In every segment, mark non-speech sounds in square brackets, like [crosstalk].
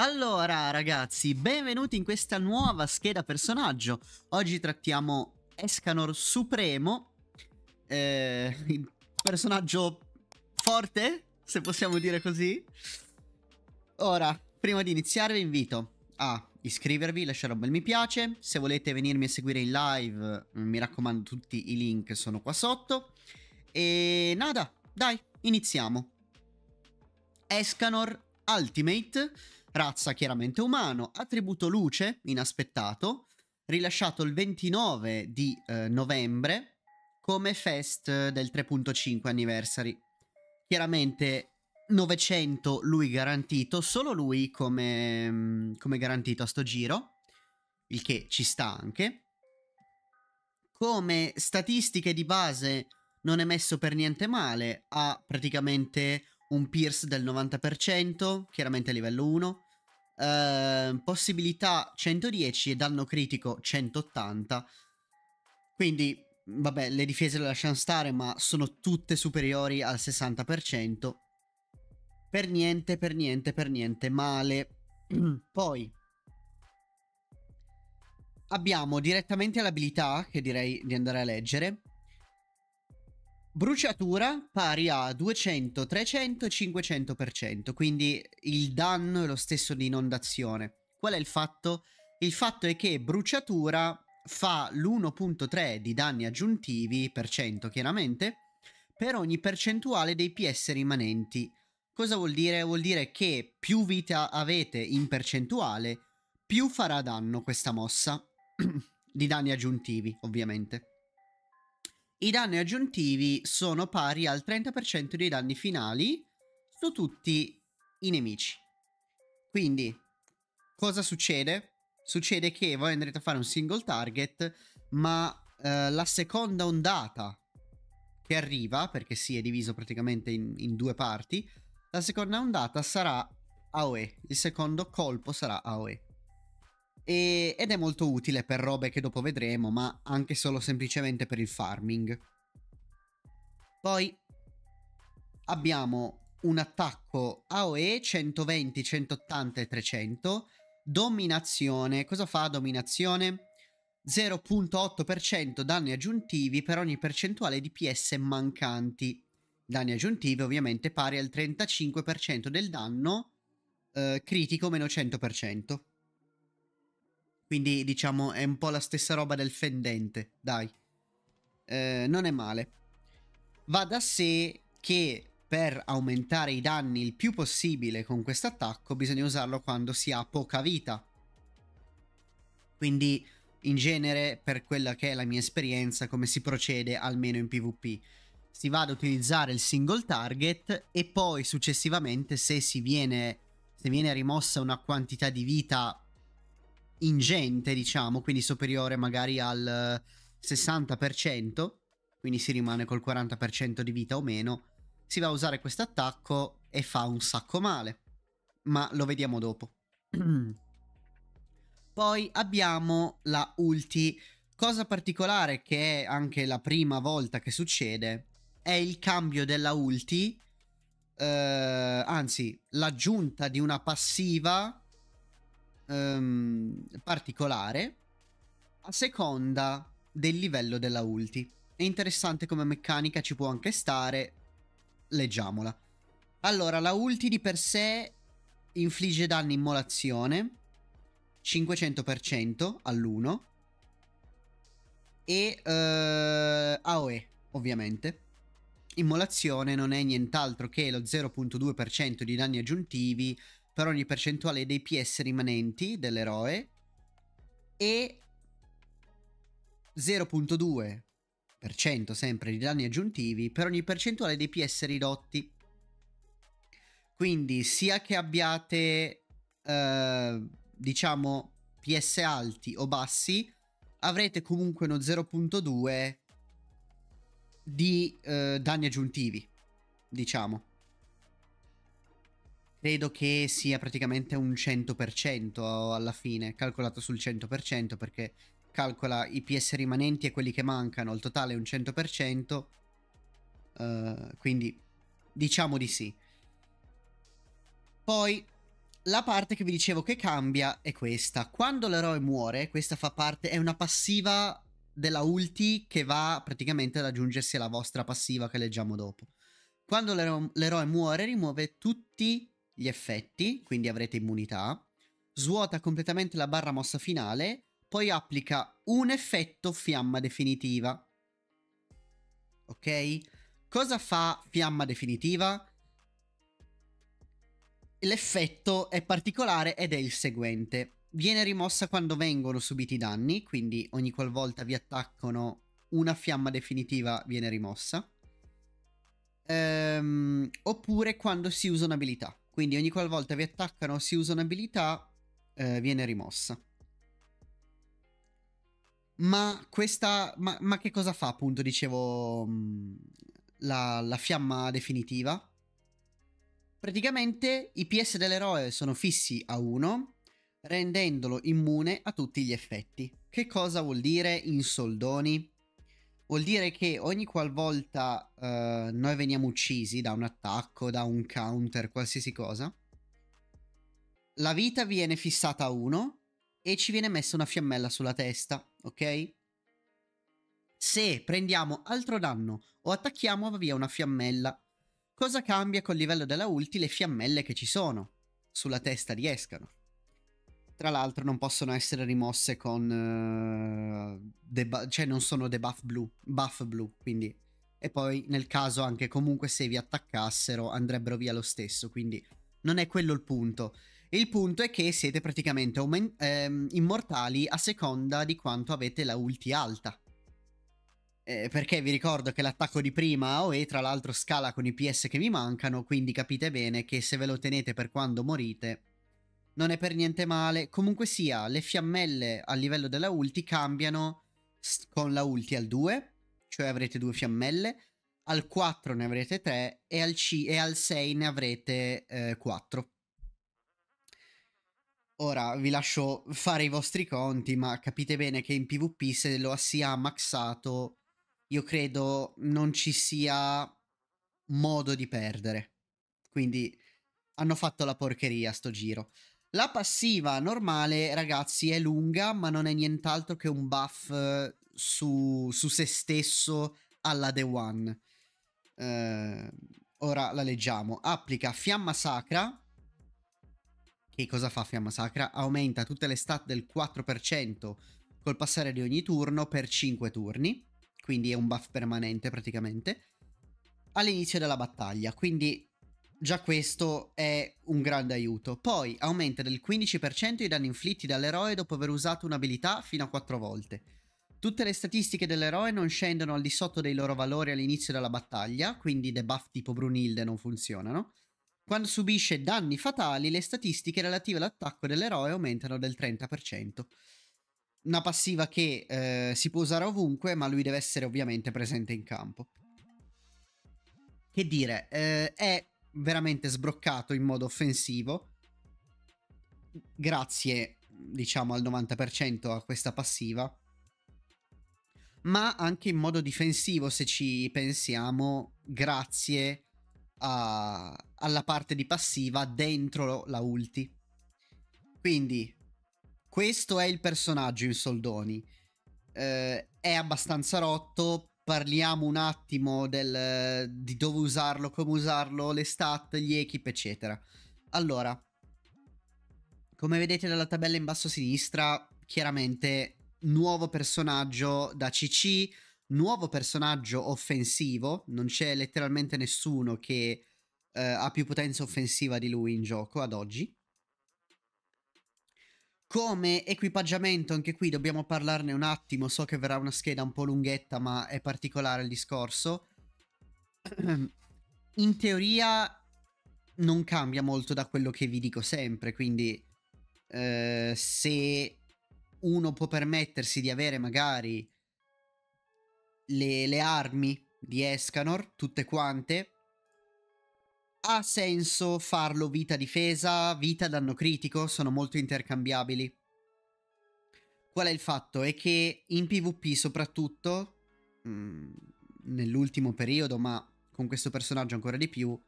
Allora, ragazzi, benvenuti in questa nuova scheda personaggio. Oggi trattiamo Escanor Supremo, eh, il personaggio forte, se possiamo dire così. Ora, prima di iniziare vi invito a iscrivervi, lasciare un bel mi piace. Se volete venirmi a seguire in live, mi raccomando, tutti i link sono qua sotto. E nada, dai, iniziamo. Escanor Ultimate, razza chiaramente umano, attributo luce, inaspettato, rilasciato il 29 di eh, novembre come fest del 3.5 anniversary. Chiaramente 900 lui garantito, solo lui come, mm, come garantito a sto giro, il che ci sta anche. Come statistiche di base non è messo per niente male, ha praticamente un Pierce del 90%, chiaramente a livello 1, eh, possibilità 110 e danno critico 180. Quindi, vabbè, le difese le lasciamo stare, ma sono tutte superiori al 60%. Per niente, per niente, per niente male. [clears throat] Poi abbiamo direttamente l'abilità, che direi di andare a leggere. Bruciatura pari a 200, 300 e 500%, quindi il danno è lo stesso di inondazione. Qual è il fatto? Il fatto è che bruciatura fa l'1.3 di danni aggiuntivi, per cento chiaramente, per ogni percentuale dei PS rimanenti. Cosa vuol dire? Vuol dire che più vita avete in percentuale, più farà danno questa mossa. [clears throat] di danni aggiuntivi, ovviamente. I danni aggiuntivi sono pari al 30% dei danni finali su tutti i nemici. Quindi, cosa succede? Succede che voi andrete a fare un single target, ma eh, la seconda ondata che arriva, perché si è diviso praticamente in, in due parti, la seconda ondata sarà AOE, il secondo colpo sarà AOE. E, ed è molto utile per robe che dopo vedremo, ma anche solo semplicemente per il farming. Poi abbiamo un attacco AOE 120, 180 e 300. Dominazione. Cosa fa dominazione? 0.8% danni aggiuntivi per ogni percentuale di PS mancanti. Danni aggiuntivi ovviamente pari al 35% del danno eh, critico meno 100%. Quindi diciamo è un po' la stessa roba del fendente, dai. Eh, non è male. Va da sé che per aumentare i danni il più possibile con questo attacco bisogna usarlo quando si ha poca vita. Quindi in genere per quella che è la mia esperienza come si procede almeno in PvP. Si va ad utilizzare il single target e poi successivamente se si viene, se viene rimossa una quantità di vita ingente, diciamo, quindi superiore magari al 60%, quindi si rimane col 40% di vita o meno, si va a usare questo attacco e fa un sacco male. Ma lo vediamo dopo. [clears throat] Poi abbiamo la ulti. Cosa particolare che è anche la prima volta che succede è il cambio della ulti, eh, anzi l'aggiunta di una passiva um, particolare a seconda del livello della ulti. È interessante come meccanica, ci può anche stare. Leggiamola. Allora, la ulti di per sé infligge danni immolazione 500% all'1 e uh, AOE, ovviamente. Immolazione non è nient'altro che lo 0.2% di danni aggiuntivi per ogni percentuale dei PS rimanenti dell'eroe e 0.2% sempre di danni aggiuntivi per ogni percentuale dei PS ridotti. Quindi sia che abbiate eh, diciamo PS alti o bassi avrete comunque uno 0.2 di eh, danni aggiuntivi, diciamo credo che sia praticamente un 100% alla fine, calcolato sul 100% perché calcola i PS rimanenti e quelli che mancano, il totale è un 100%, uh, eh, quindi diciamo di sì. Poi la parte che vi dicevo che cambia è questa. Quando l'eroe muore, questa fa parte, è una passiva della ulti che va praticamente ad aggiungersi alla vostra passiva che leggiamo dopo. Quando l'ero- l'eroe muore, rimuove tutti gli effetti, quindi avrete immunità, svuota completamente la barra mossa finale, poi applica un effetto fiamma definitiva. Ok? Cosa fa fiamma definitiva? L'effetto è particolare ed è il seguente. Viene rimossa quando vengono subiti danni, quindi ogni qualvolta vi attaccano una fiamma definitiva viene rimossa. Ehm, oppure quando si usa un'abilità. Quindi ogni qualvolta vi attaccano o si usa un'abilità eh, viene rimossa. Ma questa... Ma, ma, che cosa fa appunto, dicevo, mm, la, la fiamma definitiva? Praticamente i PS dell'eroe sono fissi a 1, rendendolo immune a tutti gli effetti. Che cosa vuol dire in soldoni? Vuol dire che ogni qualvolta uh, noi veniamo uccisi da un attacco, da un counter, qualsiasi cosa, la vita viene fissata a 1 e ci viene messa una fiammella sulla testa, ok? Se prendiamo altro danno o attacchiamo va via una fiammella Cosa cambia col livello della ulti le fiammelle che ci sono sulla testa di Escanor? Tra l'altro non possono essere rimosse con... Uh, cioè non sono debuff blu, buff blu, quindi... E poi nel caso anche comunque se vi attaccassero andrebbero via lo stesso, quindi non è quello il punto. Il punto è che siete praticamente ehm, immortali a seconda di quanto avete la ulti alta. Eh, perché vi ricordo che l'attacco di prima AOE tra l'altro scala con i PS che vi mancano, quindi capite bene che se ve lo tenete per quando morite non è per niente male. Comunque sia, le fiammelle a livello della ulti cambiano con la ulti al 2, cioè avrete due fiammelle, al 4 ne avrete 3 e al, C- e al 6 ne avrete eh, 4. Ora vi lascio fare i vostri conti, ma capite bene che in PvP se lo si ha maxato io credo non ci sia modo di perdere. Quindi hanno fatto la porcheria sto giro. La passiva normale, ragazzi, è lunga, ma non è nient'altro che un buff eh, su, su se stesso alla The One. Uh, ora la leggiamo. Applica Fiamma Sacra. Che cosa fa Fiamma Sacra? Aumenta tutte le stat del 4% col passare di ogni turno per 5 turni quindi è un buff permanente praticamente, all'inizio della battaglia, quindi già questo è un grande aiuto. Poi aumenta del 15% i danni inflitti dall'eroe dopo aver usato un'abilità fino a 4 volte. Tutte le statistiche dell'eroe non scendono al di sotto dei loro valori all'inizio della battaglia, quindi debuff tipo Brunilde non funzionano. Quando subisce danni fatali, le statistiche relative all'attacco dell'eroe aumentano del 30% una passiva che eh, si può usare ovunque, ma lui deve essere ovviamente presente in campo. Che dire, eh, è veramente sbroccato in modo offensivo, grazie diciamo al 90% a questa passiva, ma anche in modo difensivo se ci pensiamo, grazie a, alla parte di passiva dentro la ulti. Quindi questo è il personaggio in soldoni. Eh, è abbastanza rotto. Parliamo un attimo del, di dove usarlo, come usarlo, le stat, gli equip, eccetera. Allora, come vedete dalla tabella in basso a sinistra, chiaramente nuovo personaggio da CC, nuovo personaggio offensivo, non c'è letteralmente nessuno che eh, ha più potenza offensiva di lui in gioco ad oggi. Come equipaggiamento, anche qui dobbiamo parlarne un attimo. So che verrà una scheda un po' lunghetta, ma è particolare il discorso. [clears throat] In teoria non cambia molto da quello che vi dico sempre, quindi eh, se uno può permettersi di avere magari le, le armi di Escanor, tutte quante, ha senso farlo vita difesa, vita danno critico, sono molto intercambiabili. Qual è il fatto? È che in PvP soprattutto, mh, mm, nell'ultimo periodo, ma con questo personaggio ancora di più,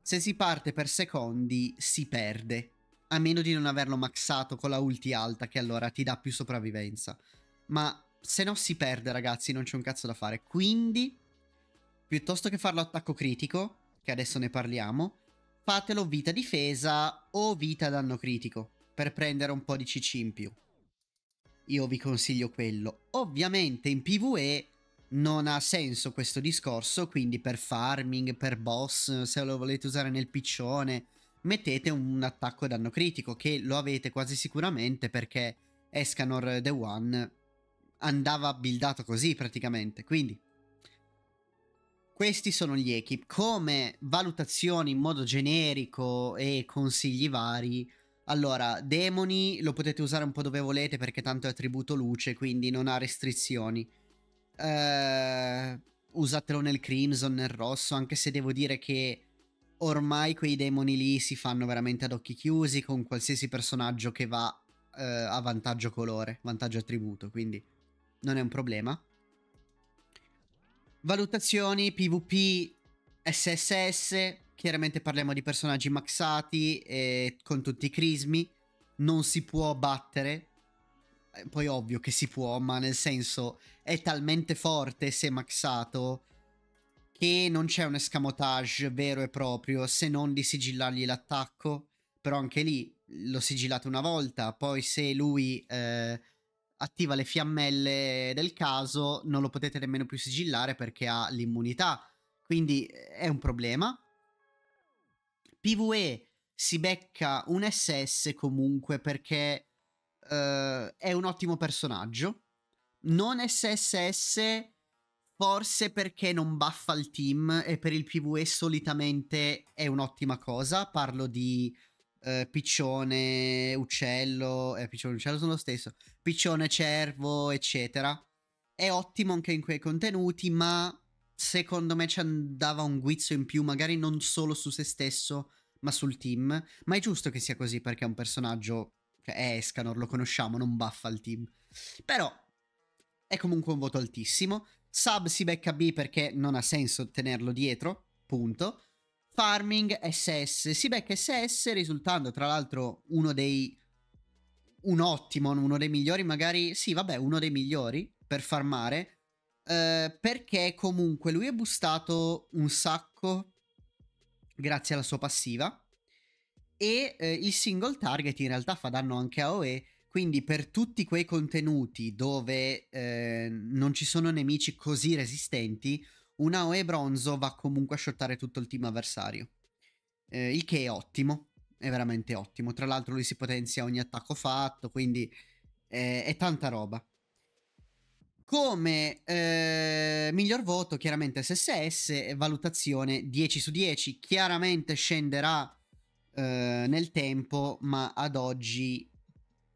se si parte per secondi si perde. a meno di non averlo maxato con la ulti alta, che allora ti dà più sopravvivenza. Ma se no si perde, ragazzi, non c'è un cazzo da fare. Quindi, piuttosto che farlo attacco critico, che adesso ne parliamo, fatelo vita difesa o vita danno critico, per prendere un po' di CC in più. Io vi consiglio quello. Ovviamente in PvE non ha senso questo discorso, quindi per farming, per boss, se lo volete usare nel piccione, mettete un attacco danno critico, che lo avete quasi sicuramente perché Escanor The One andava buildato così praticamente, quindi... Questi sono gli equip. Come valutazioni in modo generico e consigli vari, allora, demoni lo potete usare un po' dove volete perché tanto è attributo luce, quindi non ha restrizioni. Uh, usatelo nel crimson, nel rosso, anche se devo dire che ormai quei demoni lì si fanno veramente ad occhi chiusi con qualsiasi personaggio che va uh, a vantaggio colore, vantaggio attributo, quindi non è un problema. Valutazioni, PvP, SSS, chiaramente parliamo di personaggi maxati e con tutti i crismi, non si può battere, eh, poi ovvio che si può, ma nel senso è talmente forte se maxato che non c'è un escamotage vero e proprio se non di sigillargli l'attacco, però anche lì lo sigillate una volta, poi se lui eh, attiva le fiammelle del caso non lo potete nemmeno più sigillare perché ha l'immunità, quindi eh, è un problema. PvE si becca un SS comunque perché uh, è un ottimo personaggio. Non SSS forse perché non buffa il team e per il PvE solitamente è un'ottima cosa. Parlo di uh, piccione, uccello, eh, piccione e uccello sono lo stesso, piccione, cervo, eccetera. È ottimo anche in quei contenuti, ma secondo me ci andava un guizzo in più, magari non solo su se stesso, ma sul team. Ma è giusto che sia così perché è un personaggio cioè è Escanor, lo conosciamo, non buffa il team. Però è comunque un voto altissimo. Sub si becca B perché non ha senso tenerlo dietro, punto. Farming SS si becca SS risultando tra l'altro uno dei... Un ottimo, uno dei migliori, magari... Sì, vabbè, uno dei migliori per farmare. Uh, perché comunque lui è boostato un sacco grazie alla sua passiva e eh, il single target in realtà fa danno anche a OE, quindi per tutti quei contenuti dove eh, non ci sono nemici così resistenti, una OE bronzo va comunque a shottare tutto il team avversario. Eh, il che è ottimo, è veramente ottimo. Tra l'altro lui si potenzia ogni attacco fatto, quindi eh, è tanta roba. Come eh, miglior voto, chiaramente SSS, valutazione 10 su 10, chiaramente scenderà eh, nel tempo, ma ad oggi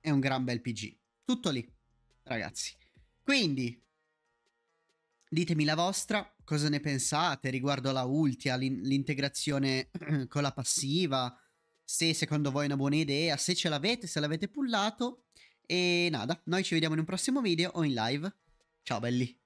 è un gran bel PG. Tutto lì, ragazzi. Quindi, ditemi la vostra, cosa ne pensate riguardo la Ultia, l'integrazione [clears throat] con la passiva, se secondo voi è una buona idea, se ce l'avete, se l'avete pullato. E nada, noi ci vediamo in un prossimo video o in live. Ciao belli!